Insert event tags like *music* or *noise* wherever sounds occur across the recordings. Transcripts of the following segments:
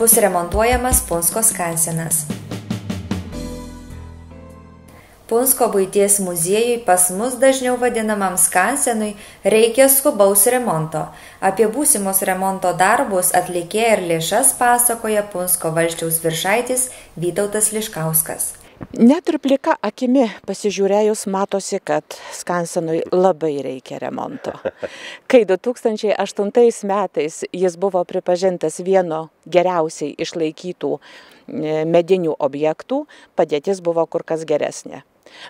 bus remontuojamas Punsko skansenas. Punsko būties muziejui pas mus dažniau vadinamam skansenui reikia skubaus remonto. Apie būsimus remonto darbus atlikėja ir lėšas pasakoja Punsko valščiaus viršaitis Vytautas Liškauskas. Net ir plika akimi pasižiūrėjus matosi, kad Skansenui labai reikia remonto. *laughs* Kai 2008 metais jis buvo pripažintas vieno geriausiai išlaikytų e, medinių objektų, padėtis buvo kur kas geresnė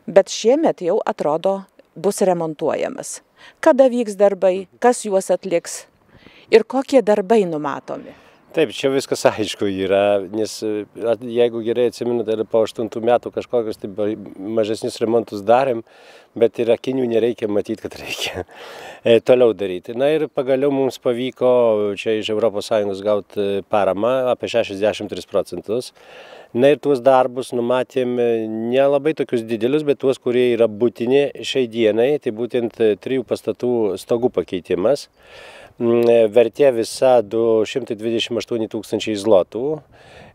bet šiemet jau atrodo bus remontuojamas. Kada vyks darbai, kas juos atliks ir kokie darbai numatomi? Taip, čia viskas aišku yra, nes jeigu gerai atsimenu, tai po 8 metų kažkokius tai mažesnius remontus darėm, bet ir akinių nereikia matyti, kad reikia *laughs* e, toliau daryti. Na ir pagaliau mums pavyko čia iš ES gauti paramą apie 63 procentus. Na ir tuos darbus numatėm nelabai tokius didelius, bet tuos, kurie yra būtini šiai dienai, tai būtent trijų pastatų stogų pakeitimas. Mm, vertė visa 228 tūkstančiai zlotų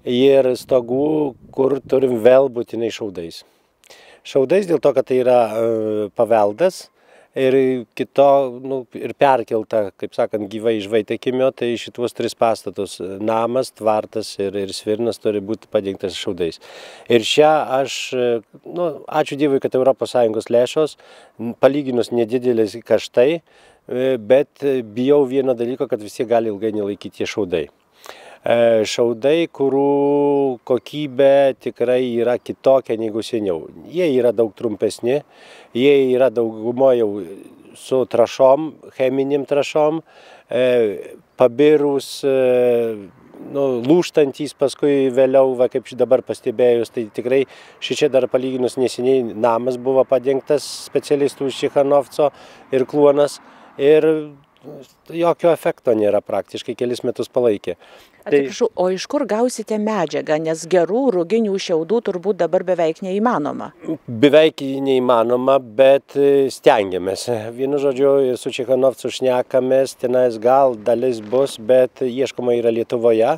ir stogų, kur turim vėl būtinai šaudais. Šaudais dėl to, kad tai yra e, paveldas ir kito, nu, ir perkelta, kaip sakant, gyvai iš Vaitekimio, tai šituos tris pastatus - namas, tvartas ir, ir svirnas turi būti padengtas šaudais. Ir čia aš, nu, ačiū Dievui, kad ES lėšos, palyginus nedidelis kaštai, bet bijau vieno dalyko, kad visi gali ilgai nelaikyti šaudai. E, šaudai, kurių kokybė tikrai yra kitokia negu seniau. Jie yra daug trumpesni, jie yra daugumo jau su trašom, cheminiam trašom, e, pabirus, e, nu, lūštantys paskui vėliau, va, kaip dabar pastebėjus, tai tikrai šičia dar palyginus neseniai namas buvo padengtas specialistų iš Čichanovco ir kluonas. Ir jokio efekto nėra praktiškai, kelis metus palaikė. Tai... Atsiprašau, o iš kur gausite medžiagą, nes gerų rūginių šiaudų turbūt dabar beveik neįmanoma? Beveik neįmanoma, bet e, stengiamės. Vienu žodžiu, su Čekanovcu šnekamės, tenais gal dalis bus, bet ieškoma yra Lietuvoje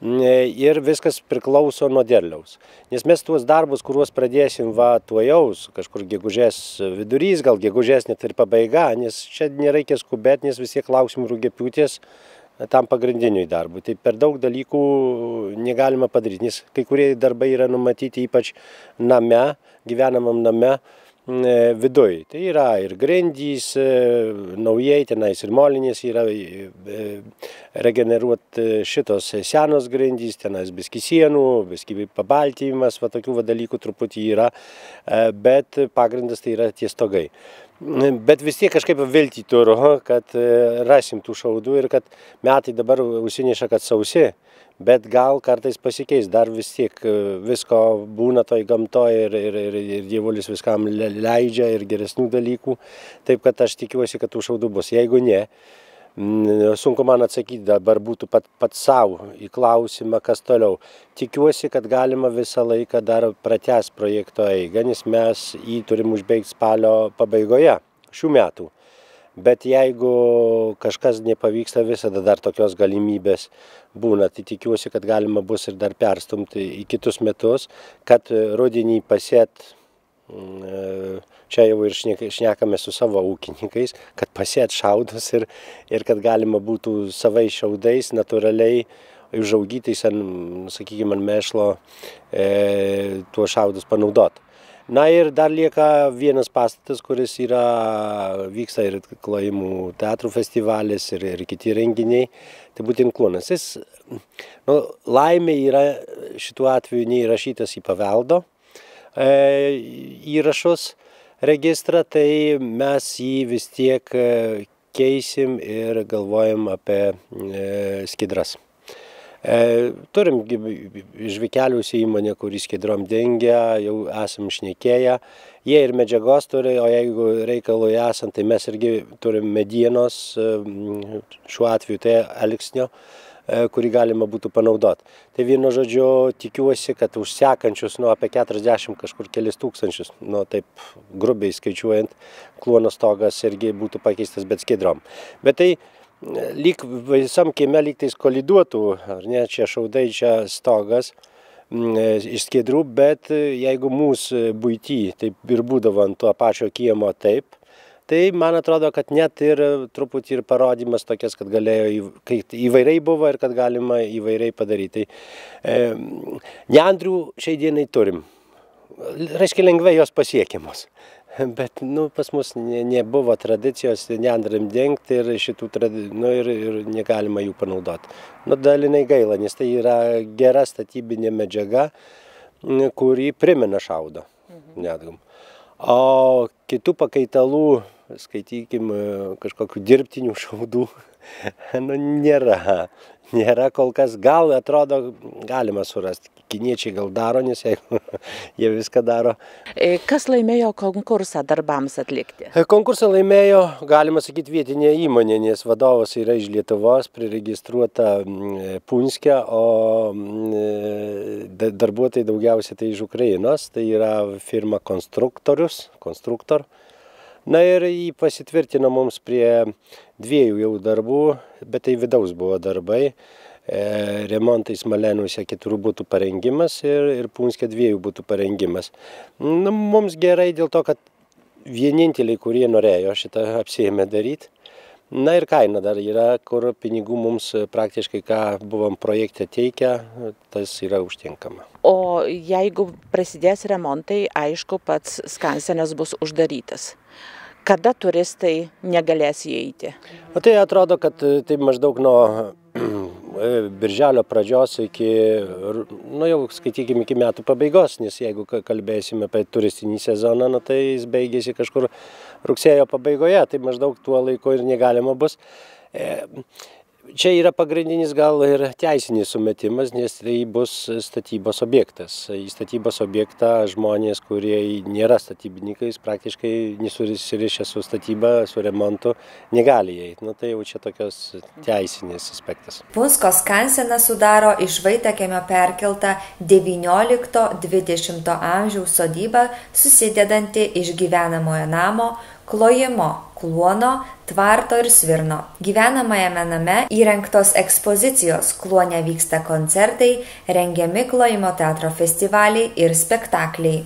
ir viskas priklauso nuo derliaus. Nes mes tuos darbus, kuriuos pradėsim va tuojaus, kažkur gegužės vidurys, gal gegužės net ir pabaiga, nes čia nereikia skubėti, nes vis tiek lauksim rūgėpiūtės tam pagrindiniui darbui. Tai per daug dalykų negalima padaryti, nes kai kurie darbai yra numatyti ypač name, gyvenamam name, E, viduj. Tai yra ir grindys, e, naujai tenais ir molinės yra e, regeneruoti šitos senos grindys, tenais biski sienų, biski pabaltymas, va tokių va dalykų truputį yra, bet pagrindas tai yra tie stogai. Bet vis tiek kažkaip viltį turiu, kad rasim tų šaudų ir kad metai dabar užsineša, kad sausi bet gal kartais pasikeis, dar vis tiek e, visko būna toj gamtoje ir, ir, ir, ir dievulis viskam leidžia ir geresnių dalykų, taip kad aš tikiuosi, kad tų šaudų bus. Jeigu ne, sunku man atsakyti dabar būtų pat, pat savo į klausimą, kas toliau. Tikiuosi, kad galima visą laiką dar pratęs projekto eigą, nes mes jį turim užbaigti spalio pabaigoje šių metų bet jeigu kažkas nepavyksta visada dar tokios galimybės būna tai tikiuosi kad galima bus ir dar perstumti į kitus metus kad rudenį pasėt mm, čia jau ir šnekame su savo ūkininkais, kad pasėt šaudus ir, ir kad galima būtų savai šiaudais natūraliai užaugytais sakykime, ant mešlo e, tuos šaudus panaudoti. Na ir dar lieka vienas pastatas, kuris yra, vyksta ir klojimų teatrų festivalis ir, ir kiti renginiai, tai būtent klonas. Jis, nu, laimė yra šituo atveju neįrašytas į paveldo e, įrašus registrą, tai mes jį vis tiek e, keisim ir galvojam apie e, skidras. E, turim žvikelius įmonę, kuris skidrom dengia, jau esam šnekėję. Jie ir medžiagos turi, o jeigu reikalui esant, tai mes irgi turim medienos, e, šiuo atveju tai elgsnio e, kurį galima būtų panaudoti. Tai vienu žodžiu tikiuosi, kad už sekančius, nu, apie 40 kažkur kelis tūkstančius, nu, taip grubiai skaičiuojant, kluono stogas irgi būtų pakeistas, bet skidrom. Bet tai lyg visam kieme lyg tais koliduotų, ar ne, čia šaudai, čia stogas iš skėdrų, bet jeigu mūsų būty taip ir būdavo ant to pačio kiemo taip, tai man atrodo, kad net ir truputį ir parodymas tokias, kad galėjo, kai įvairiai buvo ir kad galima įvairiai padaryti. Tai, e, neandrių šiai dienai turim. Reiškia, lengvai jos pasiekiamos. *laughs* Bet nu, pas mus ne, nebuvo tradicijos neandram dengti ir šitų tradicijų, nu, ir, ir negalima jų panaudoti. Nu, dalinai gaila, nes tai yra gera statybinė medžiaga, kuri primena šaudo. Mhm. Netgum. O kitų pakaitalų skaitykim, kažkokių dirbtinių šaudų, *laughs* nu, nėra. Nėra kol kas, gal atrodo, galima surasti. Kiniečiai gal daro, nes jeigu *laughs* jie viską daro. E, kas laimėjo konkursą darbams atlikti? E, konkursą laimėjo, galima sakyti, vietinė įmonė, nes vadovas yra iš Lietuvos, priregistruota Punskė, o darbuotojai daugiausiai tai iš Ukrainos, tai yra firma konstruktorius, konstruktor. Na ir jį pasitvirtino mums prie dviejų jau darbų, bet tai vidaus buvo darbai. E, remontai Smalenuose keturių būtų parengimas ir, ir Punskė dviejų būtų parengimas. Na, mums gerai dėl to, kad vieninteliai, kurie norėjo šitą apsėmę daryti. Na ir kaina dar yra, kur pinigų mums praktiškai, ką buvom projekte teikę, tas yra užtinkama. O jeigu prasidės remontai, aišku, pats skansenas bus uždarytas kada turistai negalės įeiti? O tai atrodo, kad e, tai maždaug nuo *clears throat* e, birželio pradžios iki, nu jau skaitykime, iki metų pabaigos, nes jeigu kalbėsime apie turistinį sezoną, nu, tai jis baigėsi kažkur rugsėjo pabaigoje, tai maždaug tuo laiku ir negalima bus. Čia yra pagrindinis gal ir teisinis sumetimas, nes tai bus statybos objektas. Į statybos objektą žmonės, kurie nėra statybininkais, praktiškai nesusirišę su statyba, su remontu, negali įeiti. Nu, tai jau čia tokios teisinės aspektas. Punsko skanseną sudaro iš Vaitakėmio perkelta 19-20 amžiaus sodyba, susidedanti iš gyvenamojo namo, klojimo, kluono, tvarto ir svirno. Gyvenamajame name įrengtos ekspozicijos, kluone vyksta koncertai, rengiami klojimo teatro festivaliai ir spektakliai.